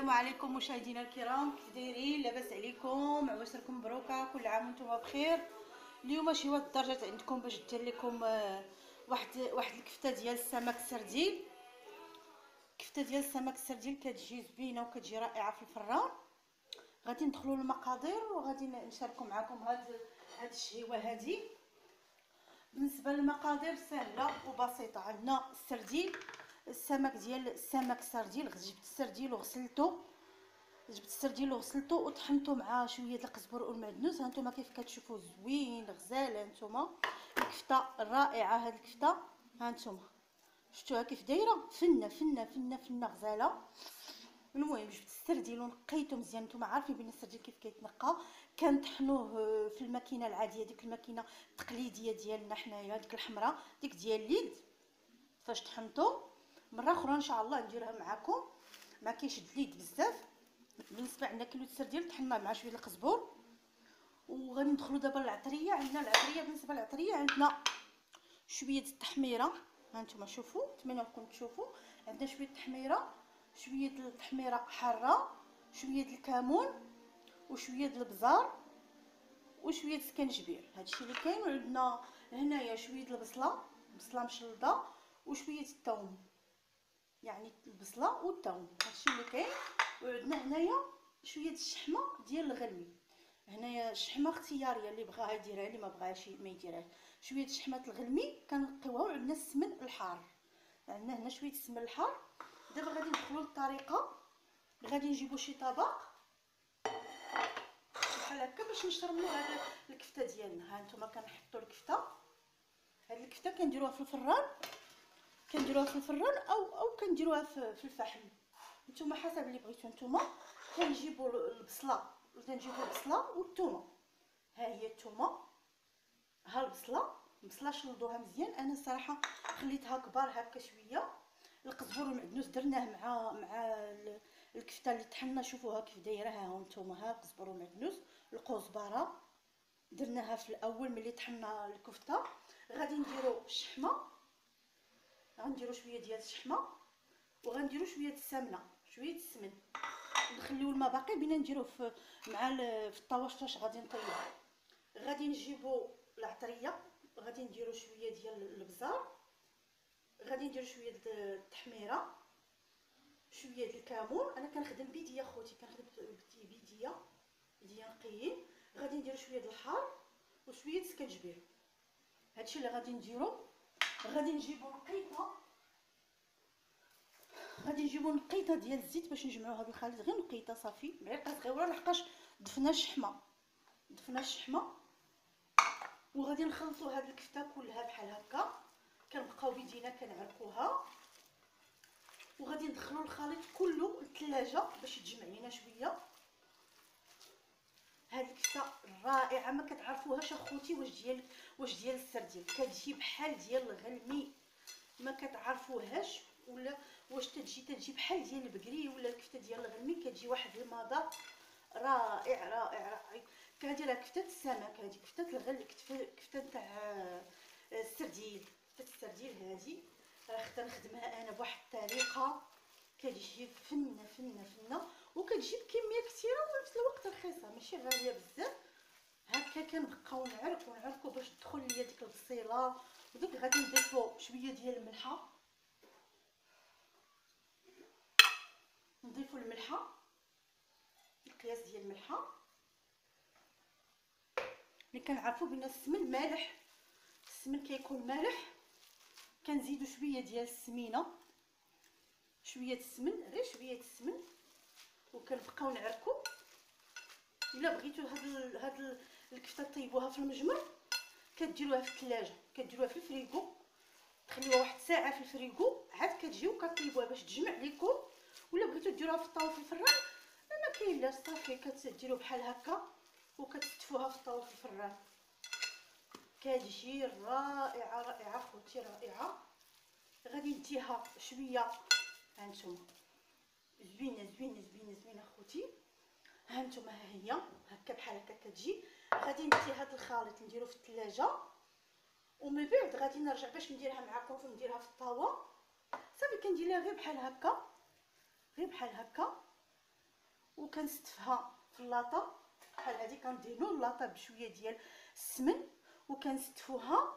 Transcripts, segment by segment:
السلام عليكم مشاهدينا الكرام كيف دايرين؟ لاباس عليكم عواشركم مبروكة؟ كل عام وأنتم بخير. اليوم شي واحد الدرجات عندكم باش دير لكم آه، واحد واحد الكفتة ديال السمك السردين. كفتة ديال السمك السردين كتجي زوينة وكتجي رائعة في الفران. غادي ندخلوا للمقادير وغادي نشاركوا معكم هاد هاد الشهيوة هادي. بالنسبة للمقادير سهلة وبسيطة. عندنا السردين. السمك ديال السمك السردين جبت السردين وغسلته جبت السردين وغسلته وطحنته مع شوية د القزبر والمعدنوس. هانتوما كيف كتشوفوا زوين غزال هانتوما الكفتة رائعه هاد الكفتة. هانتوما شفتوها كيف دايرة؟ فنة فنة فنة فنة غزالة. المهم جبت السردين ونقيته مزيان. نتوما عارفين بأن السردين كيف كيتنقى. كنطحنوه في الماكينة العادية ديك الماكينة التقليدية ديالنا حنايا ديك الحمراء ديك ديال ليد. فاش طحنته مرة أخرى إن شاء الله نديرها معكم ما كيشد ليد بزاف. بالنسبة عندنا كيلو السردين طحنا مع شوية القزبور. وغادي ندخلوا دابا للعطرية. عندنا العطرية. بالنسبة للعطرية عندنا شوية التحميرة. ها نتوما شوفوا. نتمنى انكم تشوفوا. عندنا شوية التحميرة. شوية التحميرة حارة. شوية الكمون. وشوية البزار. وشوية السكنجبير. هادشي اللي كاين. وعندنا هنايا شوية البصلة. بصلة مشلضه وشوية الثوم يعني البصله والثوم هادشي اللي كاين. وعندنا هنايا شوية الشحمة ديال الغلمي هنايا الشحمه اختيارية اللي بغاها يديرها اللي ما بغاش ما يديرهاش. شوية شحمة الغلمي كنقيوها وعندنا السمن الحار. عندنا هنا شوية السمن الحار. دابا غادي ندخلوا للطريقة. غادي نجيبوا شي طبق. بحال هكا باش نشرملوا هذا الكفتة ديالنا. ها نتوما كنحطوا الكفتة. هاد الكفتة كنديروها في الفران. كنديروها في الفران أو أو كنديروها في, الفحم. نتوما حسب اللي بغيتو نتوما. كنجيبوا البصلة. كنجيبوا البصلة والثومه ها هي الثومه ها البصلة. البصلة شلضوها مزيان. أنا الصراحة خليتها كبار هكا شوية. القزبر والمعدنوس درناه مع مع الكفتة اللي طحنا. شوفوها كيف دايرة. ها هانتوما ها القزبر والمعدنوس الكزبره درناها في الأول ملي طحنا الكفتة. غادي نديرو الشحمه غنديرو شوية ديال الشحمة وغنديرو شوية السمنة شوية السمن. نخليو الماء باقي بينا نديروه في مع في الطاوش غادي نطيبو. غادي نجيبو العطرية غادي نديرو شوية ديال البزار غادي نديرو شوية التحميرة شوية د الكمون أنا كنخدم بيديا خوتي كنخدم بيديا بيديا نقيين. غادي نديرو شوية د الحار وشوية السكنجبير هادشي اللي غادي نديرو. غادي نجيبو نقيطه غادي نجيبو نقيطه ديال الزيت باش نجمعو هاد الخليط غير نقيطه صافي معلقة صغيرة لحقاش ضفنا الشحمة. ضفنا الشحمة. وغادي نخلطو هاد الكفتة كلها بحال هكا. كنبقاو بيدينا كنعرقوها وغادي ندخلو الخليط كله للثلاجه باش يتجمع لينا شوية. هاد الكفته رائعة ما كتعرفوهاش أخوتي واش ديال واش ديال السردين كتجي بحال ديال الغلمي ما كتعرفوهاش ولا واش تجي تجي بحال ديال البقري ولا الكفتة ديال الغلمي كتجي واحد المذاق رائع رائع رائع. كهذه راه كفتة السمك هذه كفتة الغل كفتة تاع السردين كفتة السردين هذه. راه خدت نخدمها أنا بواحد الطريقة. كتجي فنة فنة فنة. وكتجي بكميه كثيرة وفي نفس الوقت رخيصة. ماشي غالية بزاف. هكا كنبقاو نعرفو نعرفو باش تدخل ليا ديك البصيلة. ودوك غادي نضيفو شوية ديال الملحة. نضيفو الملحة. القياس ديال الملحة. اللي كنعرفو بأن السمن مالح. السمن كيكون مالح. كنزيدو شوية ديال السمينة. شوية السمن غير شوية السمن. وكنبقاو نعركو. إلا بغيتو هاد هاد الكفته طيبوها في المجمر كديروها في الثلاجه كديروها في الفريغو تخليوها واحد ساعة في الفريغو عاد كتجيو كطيبوها باش تجمع ليكم. ولا بغيتو ديروها في الطاوه في الفران ما كاين لا صافي كتديروا بحال هكا وكتستفوها في الطاوه في الفران. كتجي رائعة رائعة خوتي رائعة. غادي نديها شوية. هانتوما. زوينة زوينة زوينة زوينة خوتي. هانتوما ها هي. هكا بحال هكا كتجي. غادي ندي هاد الخليط نديرو في الثلاجه ومن بعد غادي نرجع باش نديرها معكم نديرها في الطاوة. صافي كنديرها غير بحال هكا. غير بحال هكا. وكنستفها في اللاطة. بحال هادي كندهنوا اللاطة بشوية ديال السمن. وكنستفوها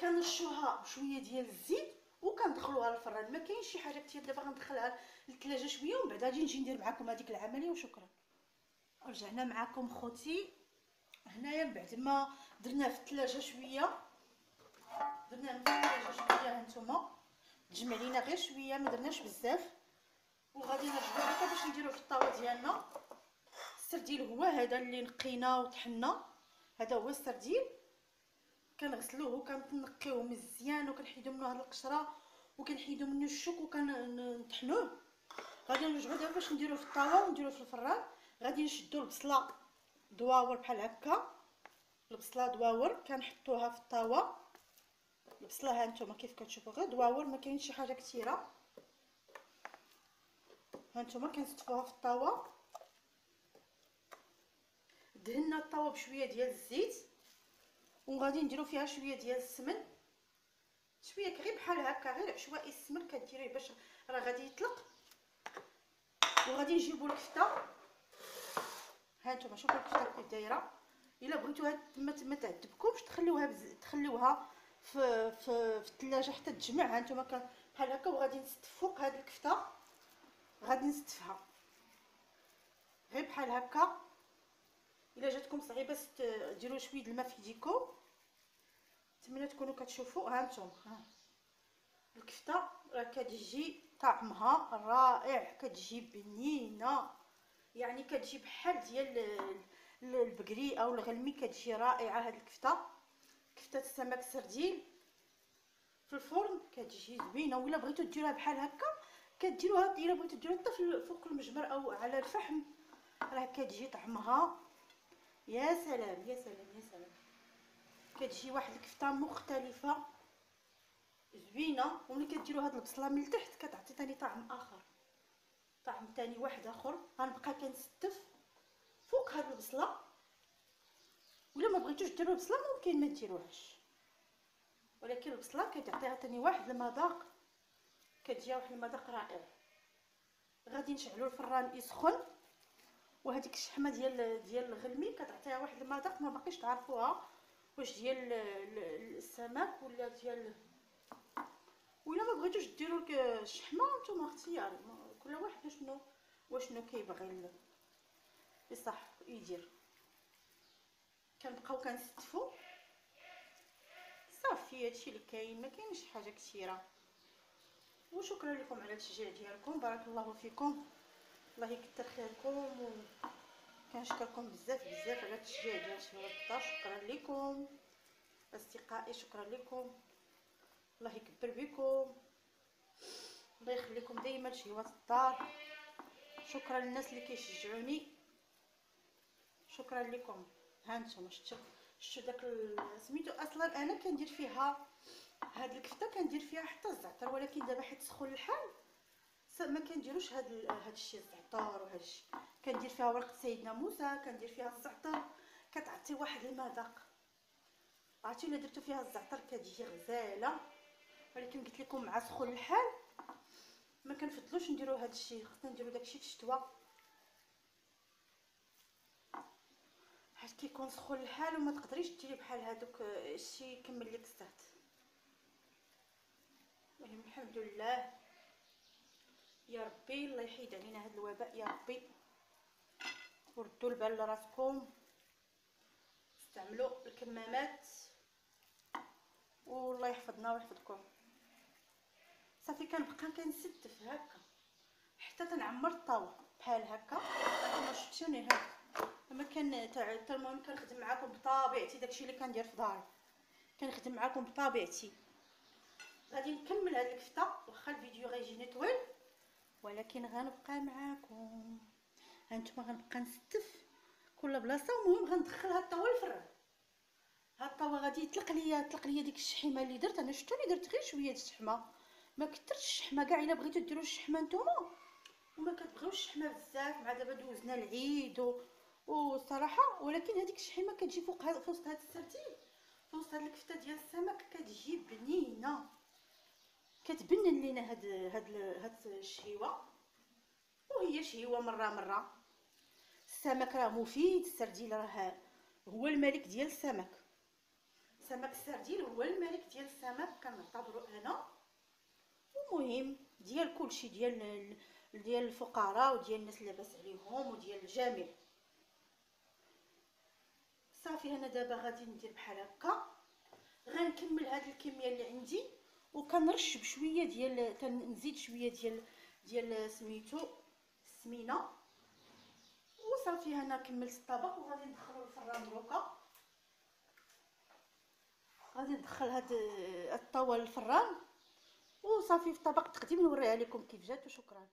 كنرشوها بشوية ديال الزيت. وكندخلوها للفران. ما كاينش شي حاجة كثير دابا غندخلها للثلاجه شوية ومن بعد غادي نجي ندير معكم هذيك العملية وشكرا. رجعنا معكم خوتي. هنايا بعد ما درناه في الثلاجه شوية. درناه في الثلاجه شوية هانتوما. تجمع لينا غير شوية ما درناش بزاف. وغادي نرجعو هكا باش نديرو في الطاوه ديالنا. السرديل هو هذا اللي نقينا وطحنا. هذا هو السرديل. كنغسلوه وكنقيوه مزيان وكنحيدو منه هاد القشرة وكنحيدو منه الشوك وكنطحنوه. غادي نرجعو دابا باش نديروه في الطاوة ونديروه في الفران. غادي نشدو البصلة دواور بحال هكا. البصلة دواور كنحطوها في الطاوة. البصلة ها نتوما كيف كتشوفوا غير دواور ما كاينش شي حاجة كثيره ها نتوما كنستفوها في الطاوة. دهنا الطاوة بشوية ديال الزيت. وغادي نديرو فيها شوية ديال السمن. شوية غير بحال هكا غير عشوائي. السمن كديروه باش راه غادي يطلق. وغادي نجيبو الكفته. ها نتوما شوفوا الكفته كيف دايرة. إلا بغيتوها ما ما تعذبكمش تخليوها بز... تخليوها في في في الثلاجه حتى تجمع. ها نتوما بحال هكا. وغادي نستف فوق هاد الكفته. غادي نستفها غير بحال هكا. إلا جاتكم صعيبة ديروا شوية الماء في يديكم نتمنى تكونوا كتشوفوا ها نتوما الكفتة راه كتجي طعمها رائع كتجي بنينة. يعني كتجي بحال ديال البقري أو الغلمي كتجي رائعة هاد الكفتة. كفتة السمك السردين في الفرن كتجي زوينة ولا بغيتو ديروها بحال هكا كديروها إلا بغيتو ديروها حتى فوق المجمر أو على الفحم راه كتجي طعمها. يا سلام يا سلام يا سلام. كتجي واحد الكفتة مختلفة زوينة وملي كديروا هاد البصلة من التحت كتعطي ثاني طعم آخر. طعم ثاني واحد آخر. غنبقى كنستف فوق هاد البصلة. ولا ما بغيتوش ديروا البصلة ممكن ما ديروهاش. ولكن البصلة كتعطيها ثاني واحد المذاق. كتجي واحد المذاق رائع. غادي نشعلوا الفران يسخن وهذيك الشحمة ديال ديال الغلمي كتعطيها واحد المذاق ما باقيش تعرفوها. واش ديال السمك ولا ديال ولا ما بغيتوش ديروا الشحمة نتوما اختياري كل واحد شنو واشنو كيبغي بصح يدير. كنبقاو كنستفو. صافي هادشي اللي كاين ما كاينش حاجة كثيرة. وشكرا لكم على التشجيع ديالكم. بارك الله فيكم. الله يكثر خيركم. وكنشكركم بزاف بزاف على التشجيع ديال شهوه الدار شكرا لكم. أصدقائي شكرا لكم. الله يكبر بكم. الله يخليكم دائما شهوه الدار. شكرا للناس اللي كيشجعوني. شكرا لكم. ها نتوما شفتوا شفتوا داك سميتو أصلا أنا كندير فيها هاد الكفتة كندير فيها حتى الزعتر ولكن دابا حيت سخون الحال ما كنديروش هاد هاد الشيء الزعتر وهاد الشيء كندير فيها ورقه سيدنا موسى كندير فيها الزعتر. كتعطي واحد المذاق. عرفتي إلا درتو فيها الزعتر كتجي غزالة. ولكن قلت لكم مع سخون الحال ما كنفضلوش نديرو هاد الشيء خصنا نديرو داكشي في الشتوى حيت كيكون سخون الحال وما تقدريش ديري بحال هادوك الشيء يكمل لك الساعات المهم الحمد لله. يا ربي الله يحيد علينا هذا الوباء يا ربي. وردوا البال لراسكم. استعملوا الكمامات. والله يحفظنا ويحفظكم. صافي كنبقى كنستف هكا. حتى تنعمر الطاوه بحال هكا. هانتوما شفتوني هكا. لما كان حتى المهم كنخدم معاكم بطبيعتي داكشي اللي كندير في داري. كنخدم معاكم بطبيعتي. غادي نكمل هاد الكفته. واخا الفيديو غيجيني طويل. ولكن غنبقى معاكم. هانتوما غنبقى نستف كل بلاصة المهم غندخل هاد الطاوه الفران. هاد الطاوه غادي يطلق ليا طلق ليا ديك الشحيمه اللي درت. أنا شفتوني درت غير شوية د الشحمة. ما كثرتش الشحمة كاع إلا بغيتو ديروا الشحمة نتوما. وما كتبغيوش الشحمة بزاف. مع دابا دوزنا العيد و... وصراحه ولكن هذيك الشحيمه كتجي فوق هاد في وسط هاد السرتين. في وسط هاد الكفتة ديال السمك كتجي بنينة. كتبنن لينا هاد هاد هاد الشهيوة. وهي شهيوة مرة مرة. السمك راه مفيد السردين راه هو الملك ديال السمك. سمك السردين هو الملك ديال السمك كنعتبرو أنا. ومهم ديال كلشي ديال ديال الفقراء وديال الناس لاباس عليهم وديال الجميع. صافي أنا دابا غادي ندير بحال هكا. غنكمل هاد الكمية اللي عندي. وكنرش بشوية ديال كنزيد شوية ديال ديال سميتو السمينه وصافي أنا كملت الطبق وغادي ندخلو الفران دروكا غادي ندخل هاد الطاوه للفران وصافي في طبق تقديم نوريها لكم كيف جات وشكرا.